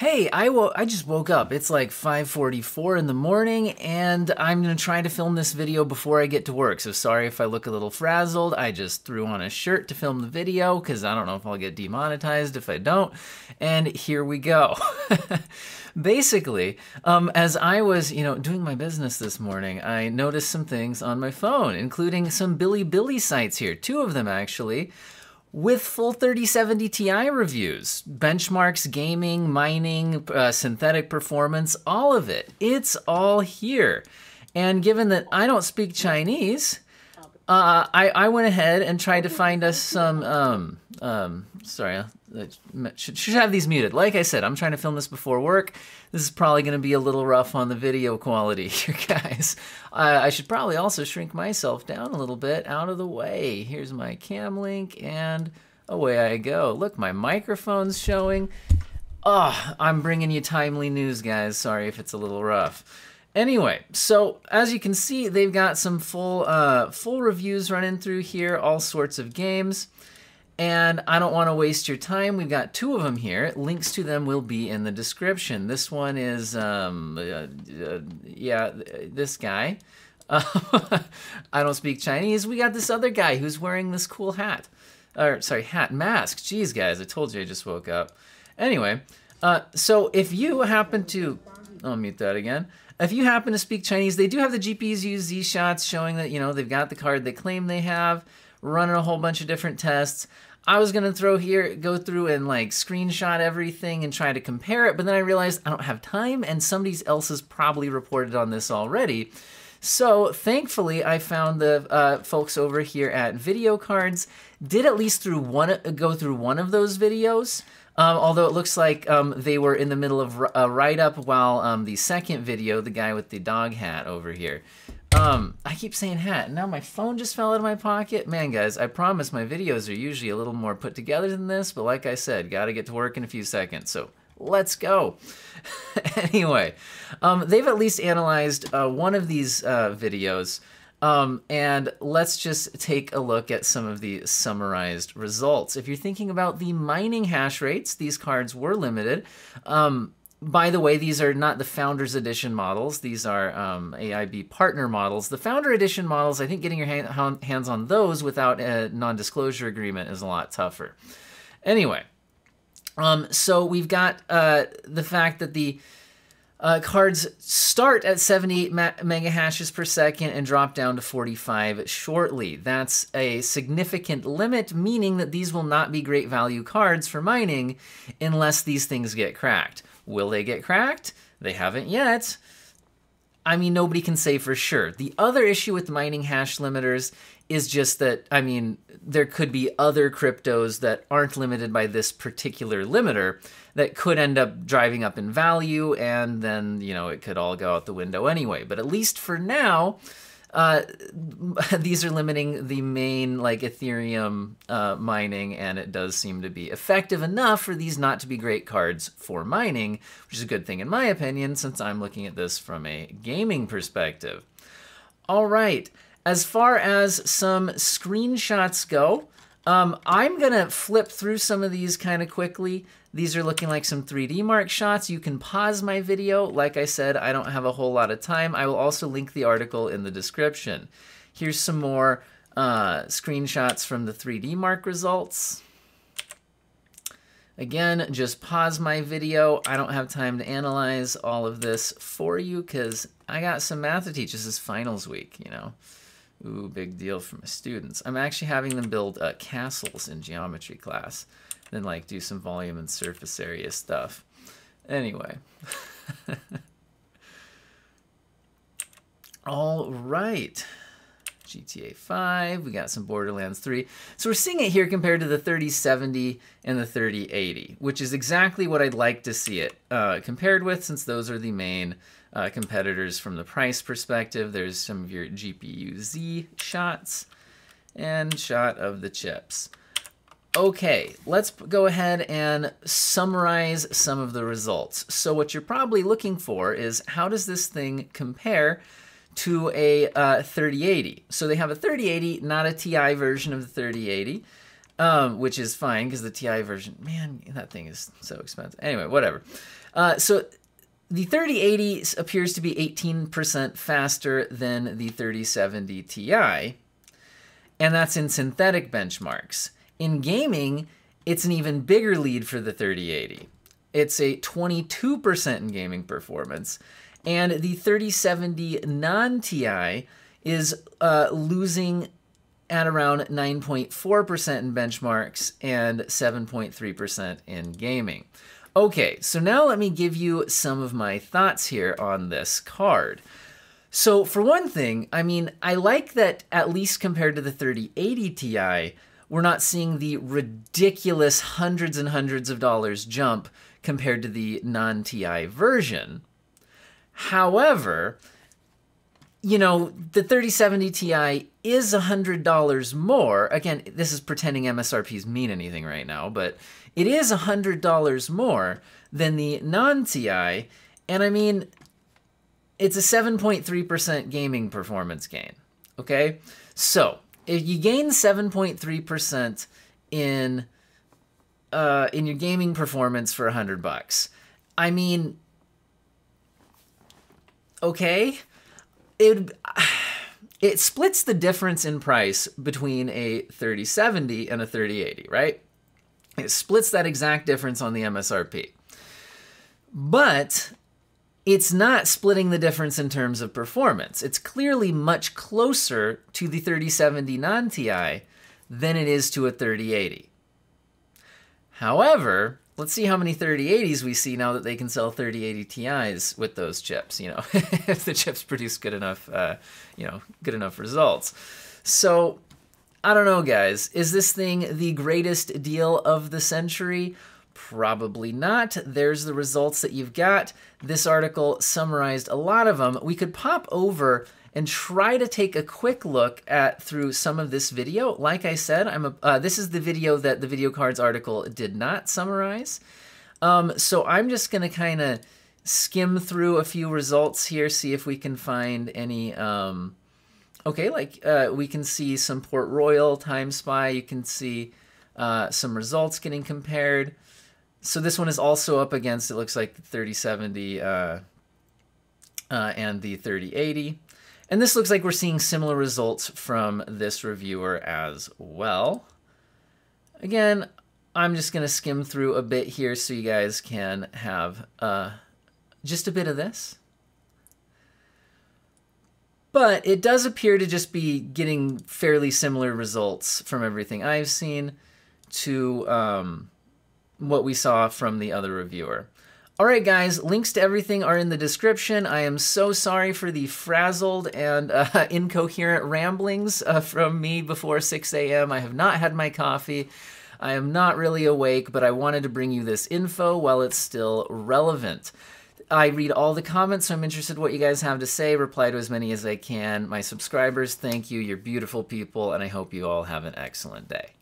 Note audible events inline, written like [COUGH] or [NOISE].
Hey, I wo- I just woke up. It's like 5:44 in the morning and I'm going to try to film this video before I get to work. So sorry if I look a little frazzled. I just threw on a shirt to film the video cuz I don't know if I'll get demonetized if I don't. And here we go. [LAUGHS] Basically, um, as I was, you know, doing my business this morning, I noticed some things on my phone, including some Bilibili sites here, two of them actually with full 3070 Ti reviews, benchmarks, gaming, mining, uh, synthetic performance, all of it. It's all here. And given that I don't speak Chinese, uh, I, I went ahead and tried to find us some. Um, um, sorry, should, have these muted. Like I said, I'm trying to film this before work. This is probably going to be a little rough on the video quality [LAUGHS] here, guys. I, I should probably also shrink myself down a little bit out of the way. Here's my cam link, and away I go. Look, my microphone's showing. Oh, I'm bringing you timely news, guys. Sorry if it's a little rough. Anyway, so as you can see, they've got some full uh, full reviews running through here, all sorts of games. And I don't want to waste your time. We've got two of them here. Links to them will be in the description. This one is, um, uh, uh, yeah, this guy. Uh, [LAUGHS] I don't speak Chinese. We got this other guy who's wearing this cool hat. Or, sorry, hat, mask. Jeez, guys, I told you I just woke up. Anyway, uh, so if you happen to, I'll mute that again. If you happen to speak Chinese, they do have the GPU Z shots showing that, you know, they've got the card they claim they have, running a whole bunch of different tests. I was gonna throw here, go through and like screenshot everything and try to compare it, but then I realized I don't have time and somebody else has probably reported on this already. So thankfully, I found the uh, folks over here at VideoCardz did at least through one go through one of those videos. Um, although it looks like um, they were in the middle of a write-up while um, the second video, the guy with the dog hat over here, um, I keep saying hat. And now my phone just fell out of my pocket. Man, guys, I promise my videos are usually a little more put together than this, but like I said, gotta get to work in a few seconds. So let's go. [LAUGHS] anyway, um, they've at least analyzed uh, one of these uh, videos. Um, and let's just take a look at some of the summarized results. If you're thinking about the mining hash rates, these cards were limited. Um, by the way, these are not the Founders Edition models. These are um, AIB partner models. The Founder Edition models, I think getting your hand, hands on those without a non-disclosure agreement is a lot tougher. Anyway, um, so we've got uh, the fact that the uh, cards start at 78 mega hashes per second and drop down to 45 shortly. That's a significant limit, meaning that these will not be great value cards for mining unless these things get cracked. Will they get cracked? They haven't yet. I mean, nobody can say for sure. The other issue with mining hash limiters is just that, I mean, there could be other cryptos that aren't limited by this particular limiter that could end up driving up in value, and then, you know, it could all go out the window anyway. But at least for now, uh, [LAUGHS] these are limiting the main like Ethereum uh, mining, and it does seem to be effective enough for these not to be great cards for mining, which is a good thing in my opinion, since I'm looking at this from a gaming perspective. All right, as far as some screenshots go, um, I'm gonna flip through some of these kind of quickly. These are looking like some 3D Mark shots. You can pause my video. Like I said, I don't have a whole lot of time. I will also link the article in the description. Here's some more uh, screenshots from the 3D Mark results. Again, just pause my video. I don't have time to analyze all of this for you because I got some math to teach. This is finals week, you know. Ooh, big deal for my students. I'm actually having them build uh, castles in geometry class then like do some volume and surface area stuff. Anyway. [LAUGHS] All right. GTA 5, we got some Borderlands 3. So we're seeing it here compared to the 3070 and the 3080, which is exactly what I'd like to see it uh, compared with since those are the main uh, competitors from the price perspective. There's some of your GPU Z shots and shot of the chips. Okay, let's go ahead and summarize some of the results. So what you're probably looking for is how does this thing compare to a uh, 3080? So they have a 3080, not a TI version of the 3080. um, which is fine because the Ti version, man, that thing is so expensive. Anyway, whatever. Uh, so the 3080 appears to be 18% faster than the 3070 Ti, and that's in synthetic benchmarks. In gaming, it's an even bigger lead for the 3080. It's a 22% in gaming performance, and the 3070 non Ti is uh, losing at around 9.4% in benchmarks and 7.3% in gaming. Okay, so now let me give you some of my thoughts here on this card. So for one thing, I mean, I like that at least compared to the 3080 Ti, we're not seeing the ridiculous hundreds and hundreds of dollars jump compared to the non-TI version. However, you know, the 3070 Ti is $100 more. Again, this is pretending MSRPs mean anything right now, but it is $100 more than the non-TI. And I mean, it's a 7.3% gaming performance gain. Okay? So, if you gain 7.3% in uh, in your gaming performance for 100 bucks, I mean, okay, it [SIGHS] it splits the difference in price between a 3070 and a 3080, right? It splits that exact difference on the MSRP. But it's not splitting the difference in terms of performance. It's clearly much closer to the 3070 non-TI than it is to a 3080. However, let's see how many 3080s we see now that they can sell 3080 Ti's with those chips. You know, [LAUGHS] if the chips produce good enough, uh, you know, good enough results. So I don't know, guys. Is this thing the greatest deal of the century? Probably not. There's the results that you've got. This article summarized a lot of them. We could pop over and try to take a quick look at through some of this video. Like I said, I'm a, uh, this is the video that the VideoCardz article did not summarize. Um, so I'm just going to kind of skim through a few results here, see if we can find any. Um, okay, like uh, we can see some Port Royal Time Spy. You can see uh, some results getting compared. So this one is also up against, it looks like the 3070 uh, uh, and the 3080. And this looks like we're seeing similar results from this reviewer as well. Again, I'm just going to skim through a bit here so you guys can have uh, just a bit of this. But it does appear to just be getting fairly similar results from everything I've seen to um, what we saw from the other reviewer. All right, guys, links to everything are in the description. I am so sorry for the frazzled and uh, [LAUGHS] incoherent ramblings uh, from me before 6 a.m. I have not had my coffee. I am not really awake, but I wanted to bring you this info while it's still relevant. I read all the comments, so I'm interested what you guys have to say. Reply to as many as I can. My subscribers, thank you. You're beautiful people, and I hope you all have an excellent day.